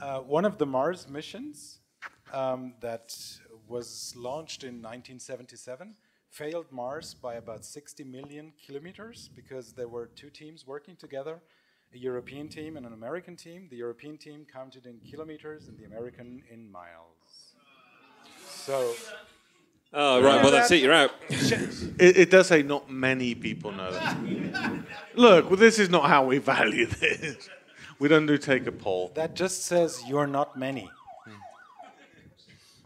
Uh, one of the Mars missions um, that was launched in 1977 failed Mars by about 60 million kilometers because there were two teams working together, a European team and an American team. The European team counted in kilometers and the American in miles. So Oh, right. Well, that's it. You're out. it, it does say not many people know that. Look, well, this is not how we value this. We don't do take a poll. that just says you're not many.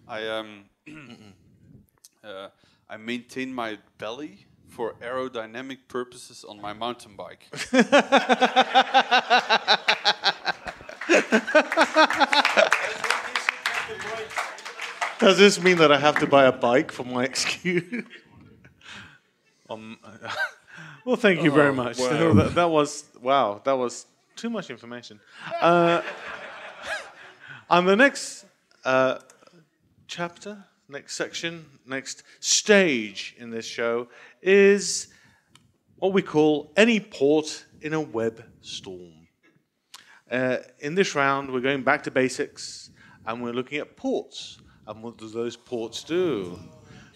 I um, uh, I maintain my belly for aerodynamic purposes on my mountain bike. Does this mean that I have to buy a bike for my excuse? um, well, thank you very much. That, that was wow. That was too much information. Uh, on the next uh, chapter, next section, next stage in this show is what we call any port in a web storm. Uh, in this round, we're going back to basics and we're looking at ports and what do those ports do.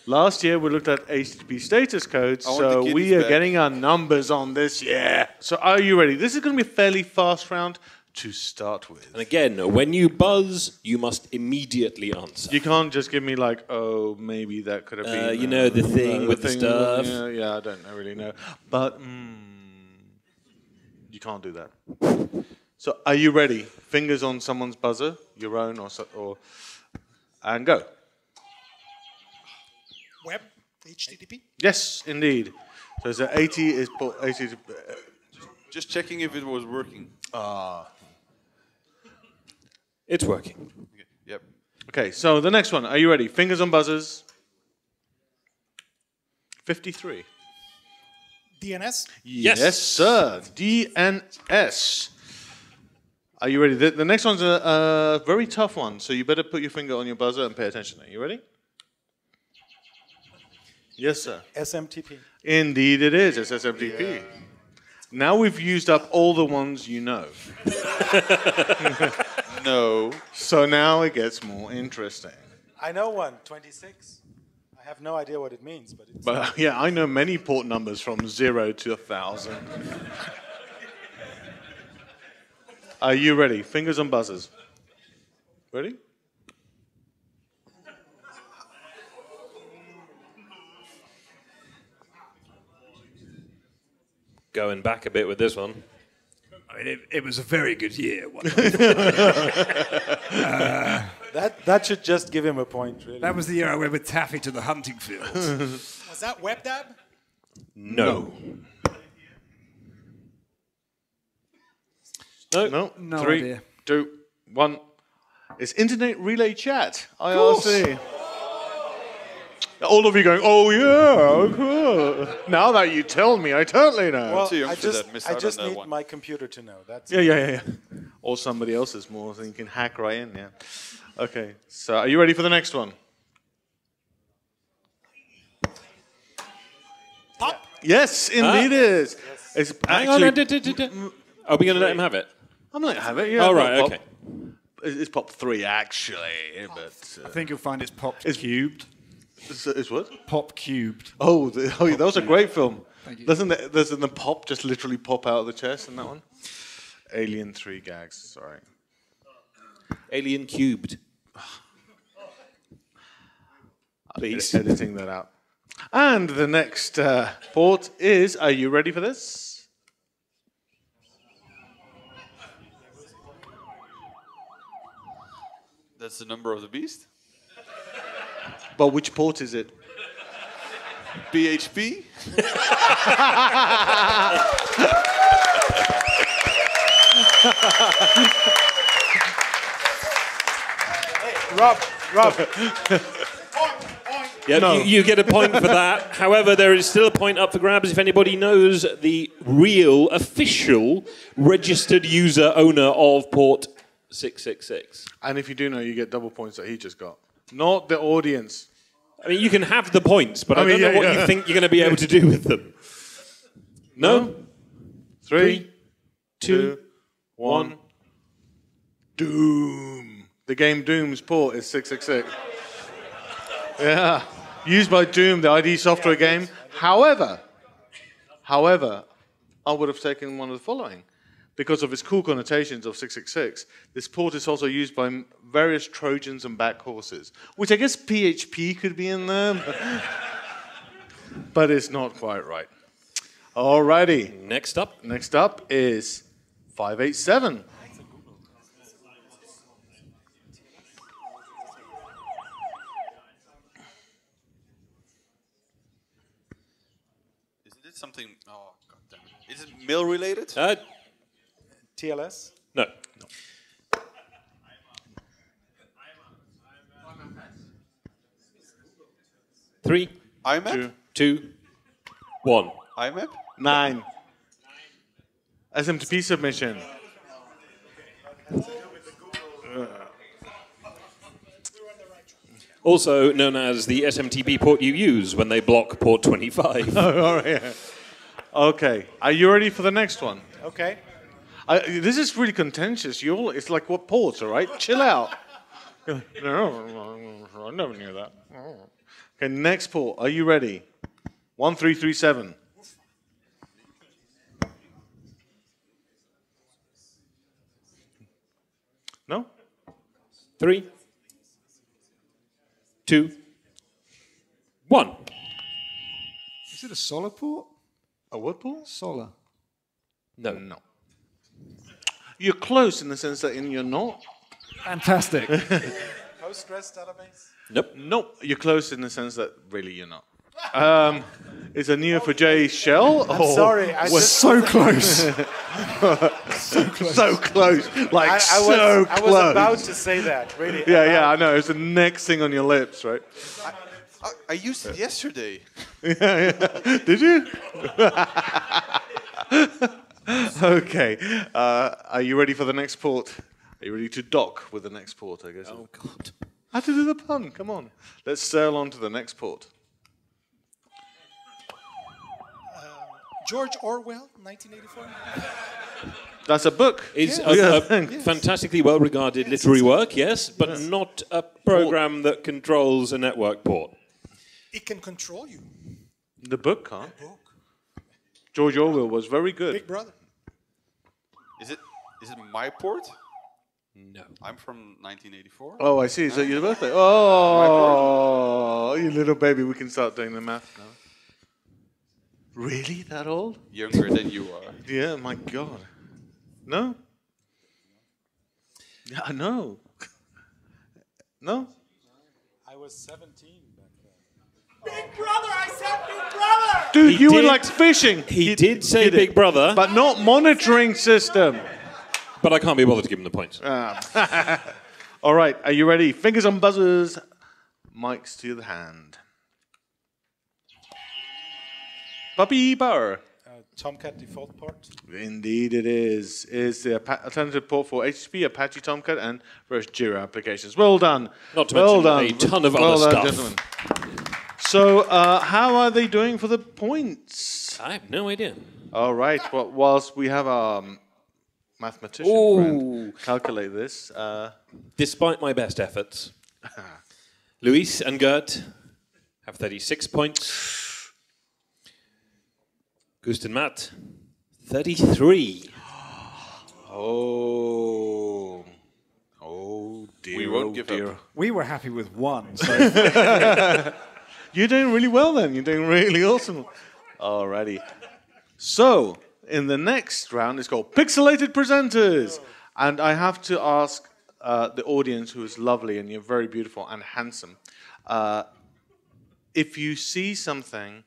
Last year, we looked at HTTP status codes, I want the so we are back. getting our numbers on this. Yeah. So, are you ready? This is going to be a fairly fast round to start with. And again, when you buzz, you must immediately answer. You can't just give me like, oh, maybe that could have Uh, been. you know, the thing with the stuff. Yeah, yeah, I don't know, really know, but mm, you can't do that. So, are you ready? Fingers on someone's buzzer, your own or so, or, and go. Web, HTTP. Yes, indeed. So, it's a 80 is port 80. is- Just checking if it was working. It's working. Okay. Yep. Okay, so the next one. Are you ready? Fingers on buzzers. 53. DNS. Yes. sir. DNS. Are you ready? The, the next one's a, a very tough one, so you better put your finger on your buzzer and pay attention. Are you ready? Yes, sir. SMTP. Indeed, it is. It's SMTP. Now we've used up all the ones you know. No. So now it gets more interesting. I know one, 26. I have no idea what it means, but it's But yeah, I know many port numbers from zero to a thousand. Are you ready? Fingers on buzzers. Ready? Going back a bit with this one. I mean, it, it was a very good year. wasn't that that should just give him a point, really. That was the year I went with Taffy to the hunting field. Was that WebDAV? No. No. No. No Three, idea. two, one. It's Internet Relay Chat. IRC. All of you going, oh yeah, cool. Now that you tell me, I totally know. well, too young I for just, that, miss I just need one. my computer to know. That's yeah, yeah, yeah, yeah. Or somebody else's more, so you can hack right in. Yeah. Okay. So, are you ready for the next one? Pop. Yes, indeed it is. It's Hang on. actually. da- da- da- da. Are we going to let him have it? I'm gonna have it. Yeah. Oh, pop, right. Okay. It's it's pop three actually, but I uh, think you'll find it's popped It's- cubed. Is, is what? Pop cubed. Oh, the, oh, that was a great film. Thank you. Doesn't the, doesn't the pop just literally pop out of the chest in that one? Alien Three gags. Sorry. Alien cubed. Please. editing that out. And the next uh, port is. Are you ready for this? That's the number of the beast. But which port is it? PHP. Rob, Rob, Yeah, No. you, you get a point for that. However, there is still a point up for grabs if anybody knows the real, official, registered user owner of port 666. And if you do know, you get double points that he just got, not the audience. I mean, you can have the points, but I, I mean, don't know yeah, what yeah. you think you're going to be able to do with them. No? Three, Two, two, one. Doom. The game Doom's port is 666. Yeah. Used by Doom, the ID software game. However, however, I would have taken one of the following. Because of its cool connotations of 666, this port is also used by various Trojans and back horses, which I guess PHP could be in there, but, but it's not quite right. Alrighty. Next up. Next up is 587. Isn't it something? Oh, god damn it. Is it mill related? Uh, TLS. no. no. Three, IMAP? Two. two, one. IMAP? Nine. SMTP submission. Uh. Also known as the SMTP port you use when they block port 25. oh, All right. Okay. Are you ready for the next one? Okay. I, this is really contentious. You all, it's like what ports, all right? Chill out. no, I never knew that. Okay, next port. Are you ready? One, three, three, seven. No? Three. Two. One. Is it a Solr port? A what port? Solr. No. No. You're close in the sense that in you're not. Fantastic. Postgres database. Nope. Nope, you're close in the sense that really you're not. Um, is a Neo4j shell? I'm or- sorry. I just, so close. so close, like I, I was, so I was about to say that. Really. yeah, about- yeah, I know. It's the next thing on your lips, right? I, I used it yesterday. Yeah. Did you? okay. Uh, are you ready for the next port? Are you ready to dock with the next port? I guess. Oh, God. I had to do the pun. Come on. Let's sail on to the next port. George Orwell, 1984. That's a book. Is Yeah. a, a thanks. fantastically well regarded literary work, yes, but not a program that controls a network port. It can control you. The book can't. Book. George Orwell was very good. Big brother. Is it? Is it my port? No. I'm from 1984. Oh, I see. So your birthday. Oh, you little baby. We can start doing the math now. Really? That old? Younger than you are. Yeah, my God. No? Yeah, I know. No? I was 17 back then. Big brother, I said big brother! Dude, He you were like fishing. He, did say did it. Big Brother, but, But not monitoring system. But I can't be bothered to give him the points. All right, are you ready? Fingers on buzzers. Mics to the hand. Bobby bar. Uh, Tomcat default port. Indeed, it is. Is the alternative port for HTTP, Apache Tomcat, and various Jira applications. Well done. Not to well mention done. a ton of well other done, stuff. gentlemen. So, uh, how are they doing for the points? I have no idea. All right. Well, whilst we have our um, mathematician Ooh. friend calculate this, uh, Despite my best efforts, Luis and Gert, have 36 points. Gust and Matt, 33. Oh. Oh dear. We won't oh give dear. up. We were happy with one, so You're doing really well then. You're doing really awesome. Alrighty. So, in the next round, it's called Pixelated Presenters. And I have to ask uh, the audience, who is lovely and you're very beautiful and handsome, uh, if you see something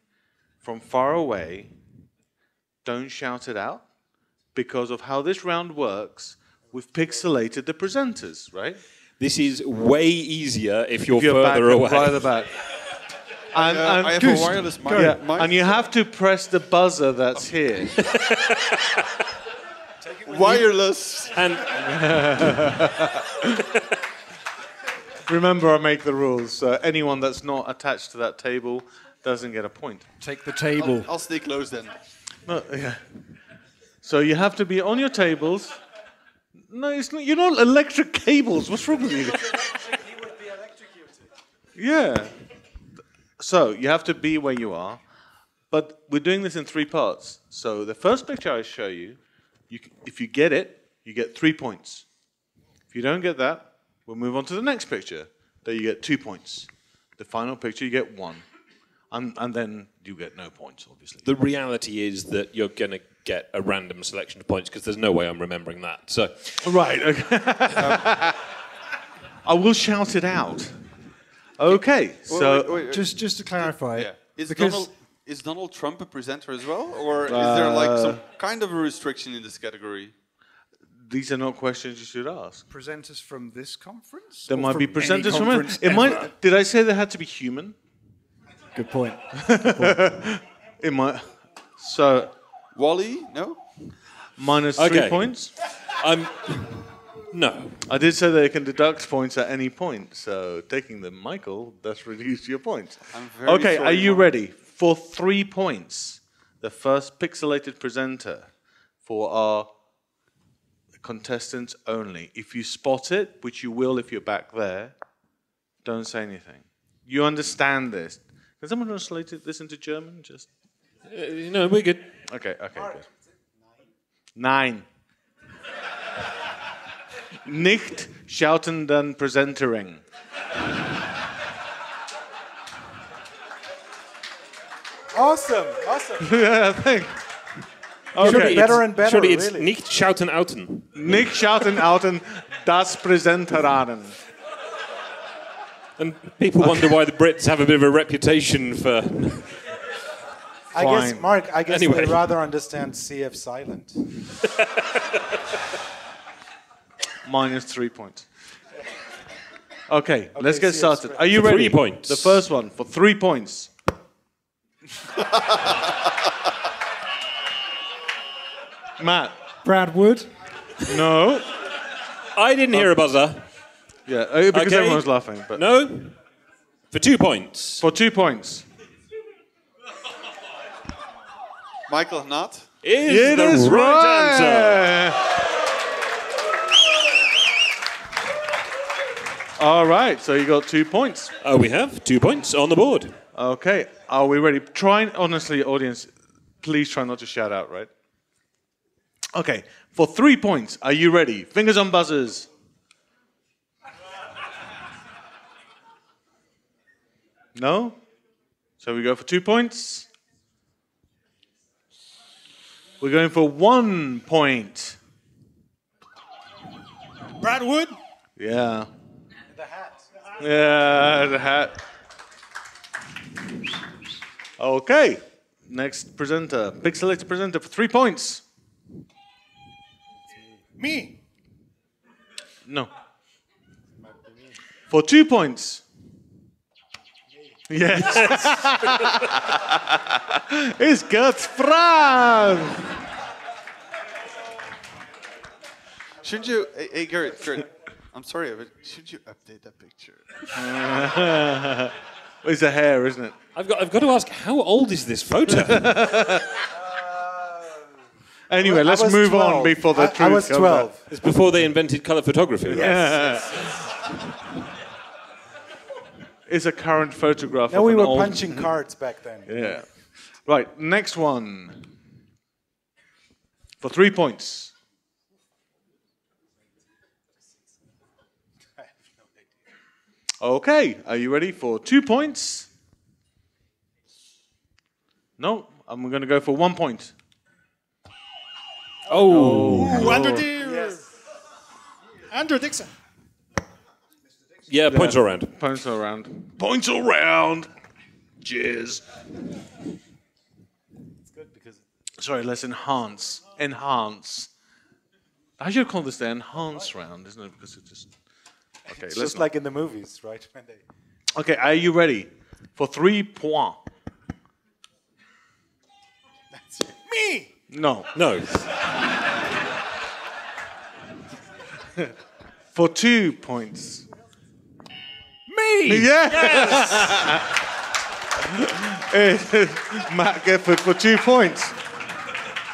from far away, don't shout it out because of how this round works. We've pixelated the presenters, right? This is way easier if you're, If you're further back, away. further back. And, Uh, and I have Goose, a wireless mic. yeah, mic. and you have to press the buzzer that's here. wireless. And Remember, I make the rules. So anyone that's not attached to that table doesn't get a point. take the table. I'll stay close then. No, yeah. So you have to be on your tables. No, it's not. You're not electric cables. What's wrong with you? Yeah. So you have to be where you are, but we're doing this in three parts. So the first picture I show you, you if you get it, you get three points. If you don't get that, we'll move on to the next picture. There you get two points. The final picture, you get one, and, and then you get no points, obviously. the reality is that you're going to get a random selection of points because there's no way I'm remembering that. So Right. Okay. I will shout it out. Okay. So Wait, wait, wait. Just, just to clarify, yeah. Is because Donald is Donald Trump a presenter as well, or is there like some Uh, kind of a restriction in this category? these are not questions you should ask. presenters from this conference, There Or might be from any presenters from conference it. It might. Did I say they had to be human? Good point. It might. So Wally? No. minus three Okay. points. I'm. No. I did say they can deduct points at any point. So taking them, Michael, does reduce your points. I'm very Okay. sorry, Are you Mark. ready for three points? The first pixelated presenter for our contestants only. If you spot it, which you will if you're back there, don't say anything. You understand this. Can someone translate this into German? Just Uh, no, we're good. okay. Okay. Good. Nine. Nicht schautenden Presentering. Awesome, awesome. yeah, thank. Surely Okay. better and better, Surely it's really. nicht schauten outen. Nicht schauten outen das Präsenteraden. And people wonder why the Brits have a bit of a reputation for. I guess, Mark, I guess Anyway. we'd rather understand CF silent. Minus three points. Okay, let's get started. Are you For ready? three points. The first one for three points. Matt. Brad Wood. No. I didn't hear a buzzer. Yeah, uh, because Okay. everyone's laughing. But No? For two points. for two points. Michael Not. Is It the is right, answer. All right, so you got two points. Oh, we have two points on the board. Okay, are we ready? Try, honestly, audience, please try not to shout out, right? Okay, for three points, are you ready? Fingers on buzzers. No? So we go for two points. We're going for one point. Brad Wood. Yeah. The hat. Yeah, the hat. Okay. Next presenter, pixelated presenter for three points. Me. No. For two points. Yes. it's Gert Franz. Shouldn't you? Hey, hey Garrett, Garrett, I'm sorry, but should you update that picture? It's a hair, isn't it? I've got, I've got to ask, how old is this photo? Anyway, I let's move 12. on before the I, truth I was comes 12. out. it's before they invented colour photography. is a current photograph. No, of we an were old- punching cards back then. Yeah. Right, next one. For three points. Okay, are you ready for two points? No, I'm going to go for one point. Oh, Ooh, Andrew Deere. Andrew Dixon. yeah, points all around. Points all around. Points all round. Cheers. It's good because Sorry, let's enhance. Enhance. I should call this the enhance round, isn't it? Because it just. Okay, it's just like in the movies, right? When they Okay, are you ready for three points? That's Me. No, No, for two points. Me! Yes. Eh, Matt Gifford for two points.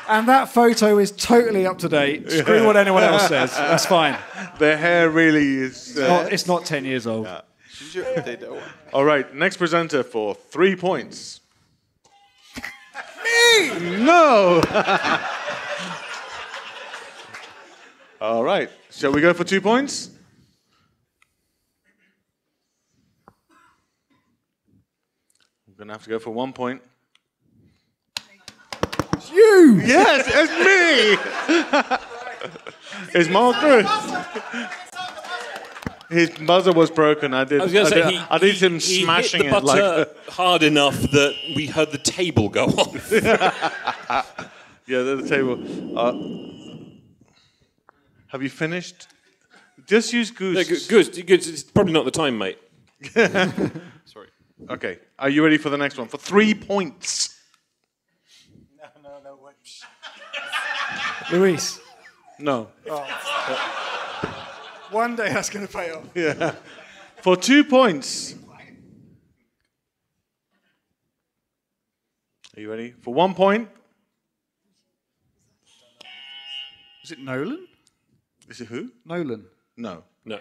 And that photo is totally up to date. Screw what anyone else says. That's fine. The hair really is. uh, Not, it's not 10 years old. Did you update that one? All right, next presenter for three points. Me? No. All right, shall we go for two points? I'm gonna have to go for one point. You! Yes, it's me. it's Mark Drew. His buzzer was broken. I did. I was going to say did, he, I did he- him he smashing hit the it like. hard enough that we heard the table go off. Yeah, the the table. Uh, have you finished? Just use No, goose. good, good, good. It's probably not the time, mate. Sorry. Okay, are you ready for the next one? For three points. no, no, no. What? Luis, No. Oh. one day that's going to pay off. Yeah. For two points. Are you ready? For one point. Is it Nolan? Is it who? Nolan. No. No.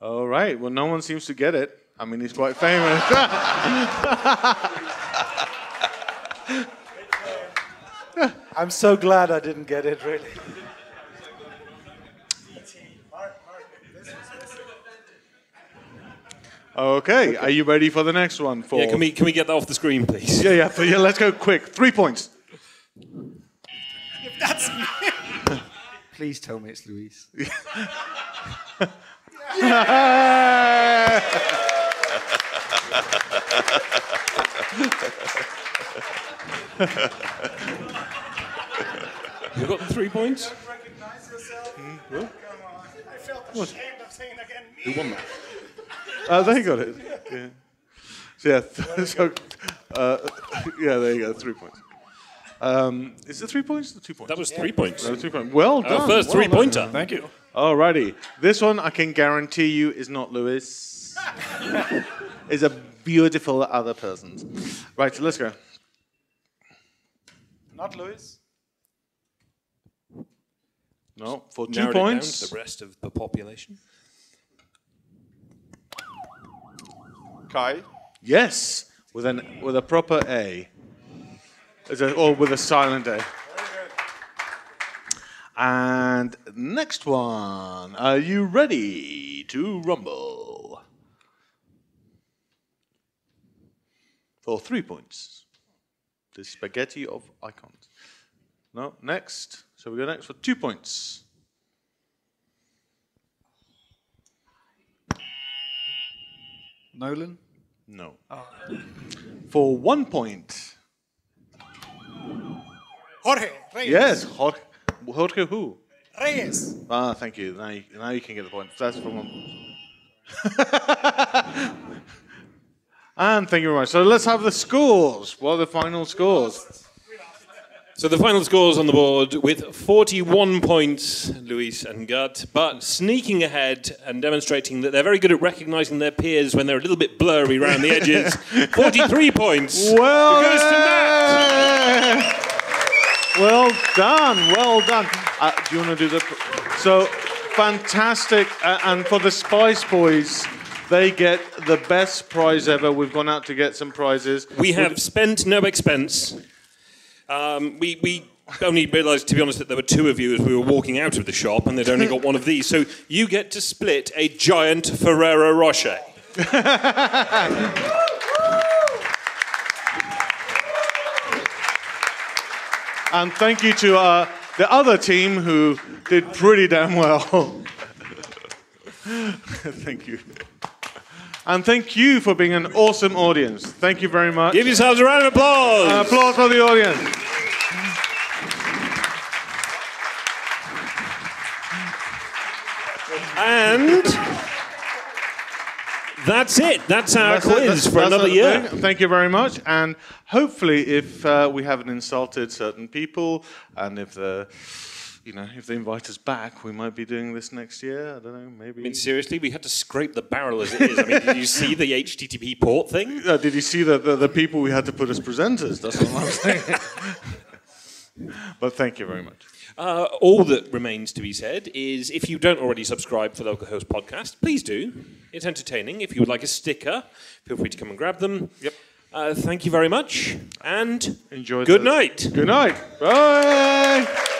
All right. Well, no one seems to get it. I mean, he's quite famous. I'm so glad I didn't get it. Really. okay. Are you ready for the next one? For Yeah, can we can we get that off the screen, please? Yeah, yeah. yeah let's go quick. Three points. If that's me. Please tell me it's Luis. You got the three points. recognize yourself. Come on. I felt ashamed of saying again me. Who won that? Uh, they got it. Yeah. So yeah. so, uh, yeah. There you go. Three points. Um, is it three points or two points? That was three points. No, two points. Well done. Our first well three done. pointer. Thank you. Alrighty. This one I can guarantee you is not Luis. is a beautiful other person. Right, so let's go. Not Luis. No, for two Narrowed it down points. to the rest of the population. Kai. Yes, with an with a proper A. Is it, or with a silent A. And next one. Are you ready to rumble? For three points. The spaghetti of icons. No, next. So we go next for two points. Nolan? No. For one point. Jorge Reyes. Yes, Jorge, Jorge who? Reyes. Ah, thank you. Now you, now you can get the point. That's from one. and thank you very much. So let's have the scores. What are the final scores? So the final scores on the board with 41 points, Luis and Gert, but sneaking ahead and demonstrating that they're very good at recognizing their peers when they're a little bit blurry around the edges. 43 points. Well goes to Matt. done. Well done. Well done. Uh, do you want to do the? So fantastic. Uh, and for the Spice Boys, they get the best prize ever. We've gone out to get some prizes. We have spent no expense. Um, we, we only realised, to be honest, that there were two of you as we were walking out of the shop, and they'd only got one of these. So you get to split a giant Ferrero Rocher. And thank you to uh, the other team who did pretty damn well. thank you. And thank you for being an awesome audience. Thank you very much. Give yourselves a round of applause. Uh, applause for the audience. And that's it. That's our That's it. quiz That's- for that's another year. thing. Thank you very much. And hopefully, if uh, we haven't insulted certain people, and if the you know, if they invite us back, we might be doing this next year. I don't know, maybe. I mean, seriously, we had to scrape the barrel as it is. I mean, did you see the HTTP port thing? Uh, did you see the, the, the people we had to put as presenters? That's what I'm saying. but thank you very much. Uh, all that remains to be said is if you don't already subscribe for Localhost Podcast, please do. It's entertaining. If you would like a sticker, feel free to come and grab them. Yep. Uh, thank you very much, and Enjoy. good the- night. Good night. Bye.